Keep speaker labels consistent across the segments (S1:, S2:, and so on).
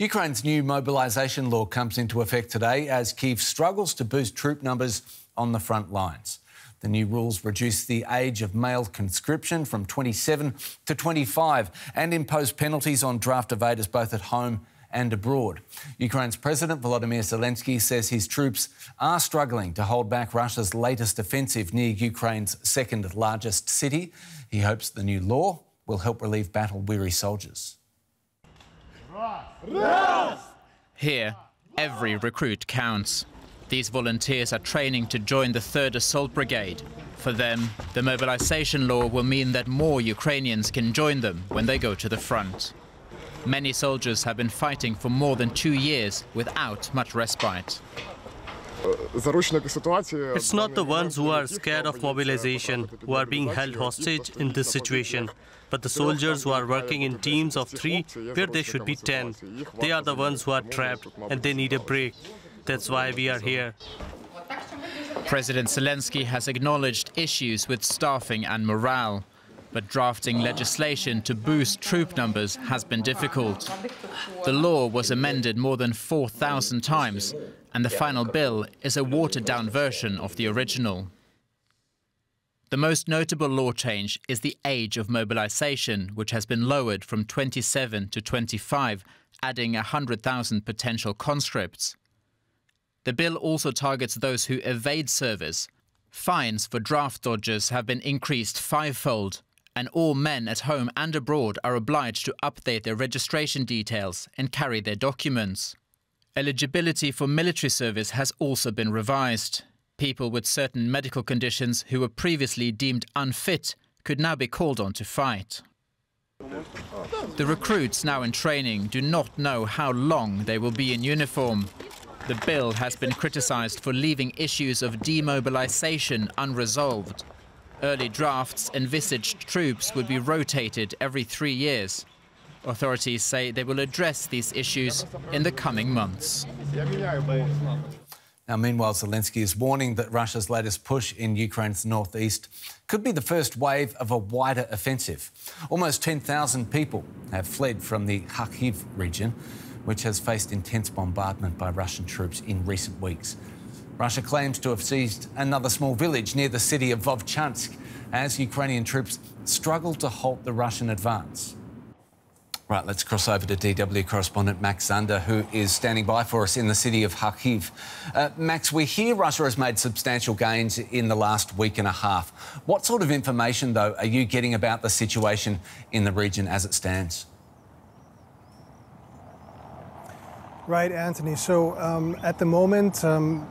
S1: Ukraine's new mobilisation law comes into effect today as Kiev struggles to boost troop numbers on the front lines. The new rules reduce the age of male conscription from 27 to 25 and impose penalties on draft evaders both at home and abroad. Ukraine's President Volodymyr Zelensky says his troops are struggling to hold back Russia's latest offensive near Ukraine's second largest city. He hopes the new law will help relieve battle weary soldiers.
S2: Here, every recruit counts. These volunteers are training to join the 3rd Assault Brigade. For them, the mobilization law will mean that more Ukrainians can join them when they go to the front. Many soldiers have been fighting for more than two years without much respite.
S3: It's not the ones who are scared of mobilization who are being held hostage in this situation, but the soldiers who are working in teams of three where they should be 10. They are the ones who are trapped and they need a break. That's why we are here.
S2: President Zelensky has acknowledged issues with staffing and morale, but drafting legislation to boost troop numbers has been difficult. The law was amended more than 4,000 times, and the final bill is a watered-down version of the original. The most notable law change is the age of mobilization, which has been lowered from 27 to 25, adding 100,000 potential conscripts. The bill also targets those who evade service. Fines for draft dodgers have been increased fivefold, and all men at home and abroad are obliged to update their registration details and carry their documents. Eligibility for military service has also been revised. People with certain medical conditions who were previously deemed unfit could now be called on to fight. The recruits now in training do not know how long they will be in uniform. The bill has been criticised for leaving issues of demobilisation unresolved. Early drafts envisaged troops would be rotated every three years. Authorities say they will address these issues in the coming months.
S1: Now, meanwhile, Zelensky is warning that Russia's latest push in Ukraine's northeast could be the first wave of a wider offensive. Almost 10,000 people have fled from the Kharkiv region, which has faced intense bombardment by Russian troops in recent weeks. Russia claims to have seized another small village near the city of Vovchansk as Ukrainian troops struggle to halt the Russian advance. Right, let's cross over to DW correspondent Max Zander, who is standing by for us in the city of Kharkiv. Uh, Max, we hear Russia has made substantial gains in the last week and a half. What sort of information, though, are you getting about the situation in the region as it stands?
S4: Right, Anthony. So um, at the moment, um,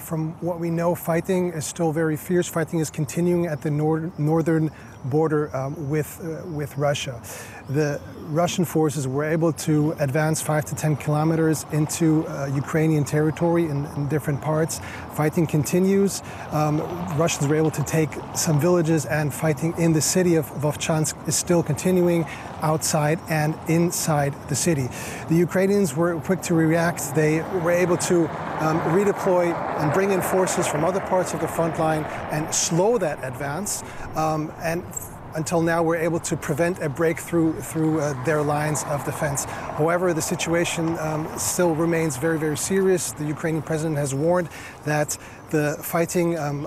S4: from what we know, fighting is still very fierce. Fighting is continuing at the nor northern border um, with uh, with Russia. The Russian forces were able to advance five to ten kilometers into uh, Ukrainian territory in, in, different parts. Fighting continues. Um, Russians were able to take some villages, and fighting in the city of Vovchansk is still continuing outside and inside the city. The Ukrainians were quick to react. They were able to um, redeploy and bring in forces from other parts of the front line and slow that advance. Um, and until now, we're able to prevent a breakthrough through uh, their lines of defense. However, the situation um, still remains very, very serious. The Ukrainian president has warned that the fighting um,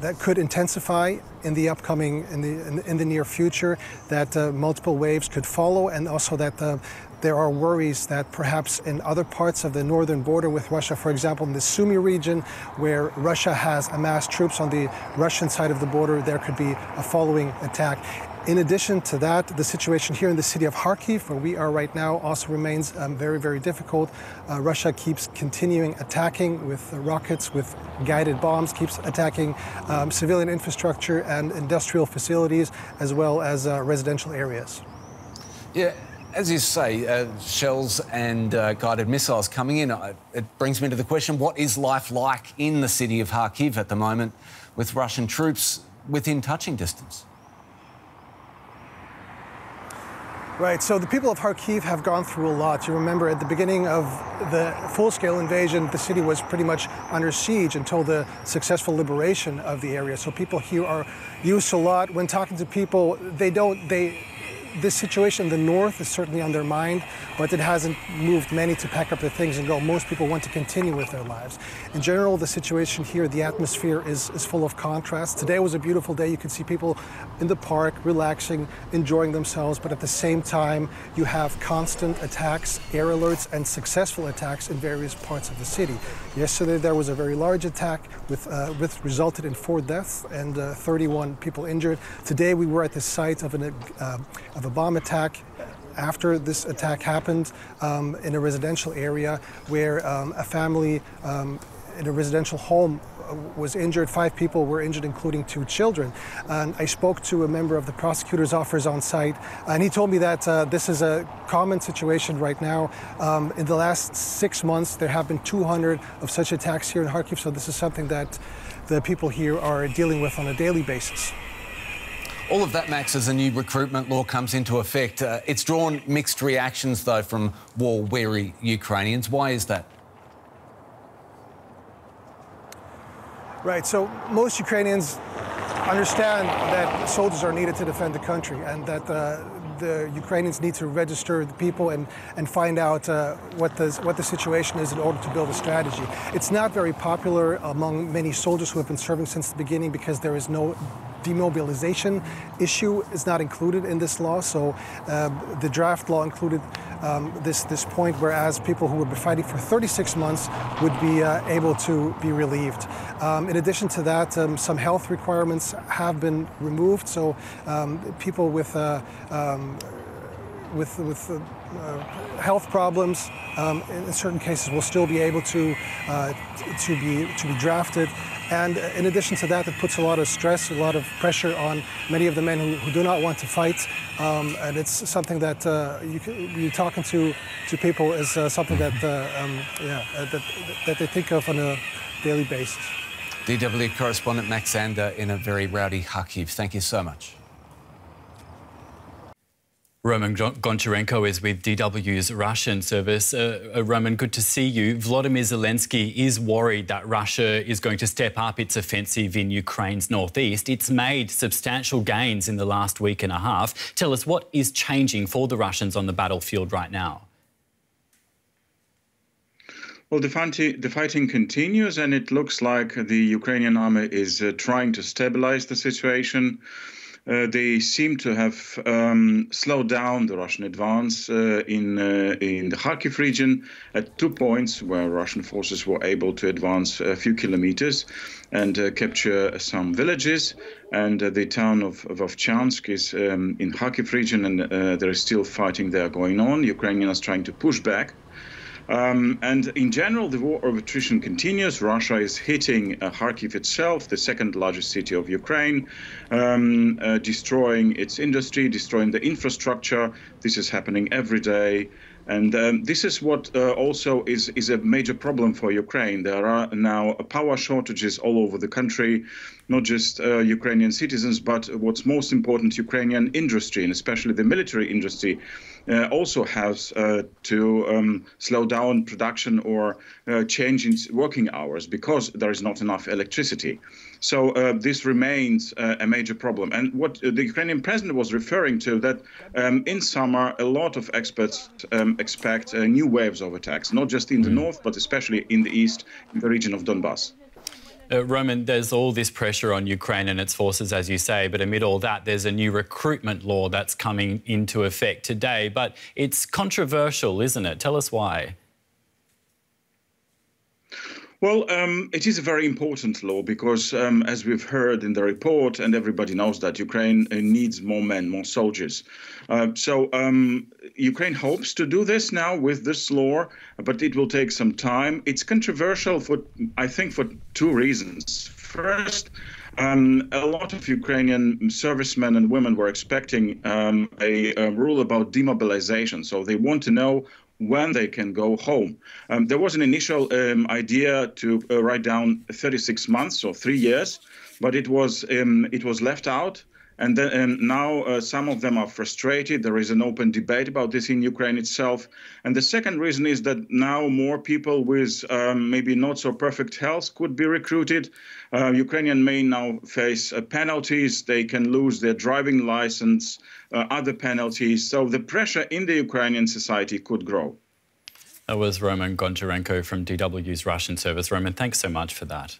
S4: that could intensify in the upcoming, in the, in, the near future, that uh, multiple waves could follow, and also that uh, there are worries that perhaps in other parts of the northern border with Russia, for example, in the Sumy region, where Russia has amassed troops on the Russian side of the border, there could be a following attack. In addition to that, the situation here in the city of Kharkiv, where we are right now, also remains um, very, very difficult. Uh, Russia keeps continuing attacking with rockets, with guided bombs, keeps attacking um, civilian infrastructure and industrial facilities, as well as uh, residential areas.
S1: Yeah, as you say, uh, shells and uh, guided missiles coming in, it brings me to the question what is life like in the city of Kharkiv at the moment with Russian troops within touching distance?
S4: Right, so the people of Kharkiv have gone through a lot. You remember at the beginning of the full-scale invasion, the city was pretty much under siege until the successful liberation of the area. So people here are used to a lot. When talking to people, they don't, they this situation in the north is certainly on their mind, but it hasn't moved many to pack up their things and go. Most people want to continue with their lives. In general, the situation here, the atmosphere is, is full of contrast. Today was a beautiful day. You could see people in the park relaxing, enjoying themselves, but at the same time, you have constant attacks, air alerts, and successful attacks in various parts of the city. Yesterday, there was a very large attack with, uh, with resulted in four deaths and uh, 31 people injured. Today, we were at the site of, an, uh, of a bomb attack after this attack happened um, in a residential area where um, a family um, in a residential home uh, was injured. Five people were injured, including two children. And I spoke to a member of the prosecutor's office on site, and he told me that uh, this is a common situation right now. Um, in the last six months, there have been 200 of such attacks here in Kharkiv, so this is something that the people here are dealing with on a daily basis.
S1: All of that, Max, as a new recruitment law comes into effect. Uh, it's drawn mixed reactions, though, from war weary Ukrainians. Why is that?
S4: Right, so most Ukrainians understand that soldiers are needed to defend the country and that uh, the Ukrainians need to register the people and, and find out uh, what, the, what the situation is in order to build a strategy. It's not very popular among many soldiers who have been serving since the beginning because there is no demobilization issue is not included in this law. So uh, the draft law included um, this this point, whereas people who would be fighting for 36 months would be uh, able to be relieved. Um, in addition to that, um, some health requirements have been removed. So um, people with uh, um, with with uh, health problems, um, in certain cases, will still be able to uh, to be to be drafted. And in addition to that, it puts a lot of stress, a lot of pressure on many of the men who, who do not want to fight. Um, and it's something that uh, you, you talking to to people is uh, something that uh, um, yeah uh, that, that they think of on a daily basis.
S1: DW correspondent Max Zander in a very rowdy Kharkiv. Thank you so much.
S5: Roman Goncharenko is with DW's Russian service. Uh, uh, Roman, good to see you. Vladimir Zelensky is worried that Russia is going to step up its offensive in Ukraine's northeast. It's made substantial gains in the last week and a half. Tell us what is changing for the Russians on the battlefield right now.
S6: Well, the, fighting, the fighting continues, and it looks like the Ukrainian army is uh, trying to stabilize the situation. Uh, they seem to have um, slowed down the Russian advance uh, in uh, in the Kharkiv region at two points where Russian forces were able to advance a few kilometers and uh, capture some villages. And uh, the town of, Vovchansk is um, in Kharkiv region, and uh, there is still fighting there going on. Ukrainians trying to push back. Um, and in general, the war of attrition continues. Russia is hitting uh, Kharkiv itself, the second largest city of Ukraine, um, uh, destroying its industry, destroying the infrastructure. This is happening every day. And um, this is what uh, also is, is a major problem for Ukraine. There are now power shortages all over the country, not just uh, Ukrainian citizens, but what's most important, Ukrainian industry, and especially the military industry also has uh, to um, slow down production or uh, change its working hours because there is not enough electricity. So uh, this remains uh, a major problem. And what the Ukrainian president was referring to that um, in summer, a lot of experts um, expect uh, new waves of attacks, not just in the mm. north, but especially in the east, in the region of Donbass.
S5: Uh, Roman, there's all this pressure on Ukraine and its forces, as you say, but amid all that, there's a new recruitment law that's coming into effect today. But it's controversial, isn't it? Tell us why.
S6: Well, um, it is a very important law because, um, as we've heard in the report, and everybody knows that Ukraine uh, needs more men, more soldiers. Uh, so um, Ukraine hopes to do this now with this law, but it will take some time. It's controversial for, I think, for two reasons. First, um, a lot of Ukrainian servicemen and women were expecting um, a, a, rule about demobilization. So they want to know when they can go home. Um, there was an initial um, idea to uh, write down 36 months or three years, but it was um, it was left out. And, then, and now uh, some of them are frustrated. There is an open debate about this in Ukraine itself. And the second reason is that now more people with um, maybe not so perfect health could be recruited. Uh, Ukrainian may now face uh, penalties. They can lose their driving license, uh, other penalties. So the pressure in the Ukrainian society could grow.
S5: That was Roman Goncharenko from DW's Russian service. Roman, thanks so much for that.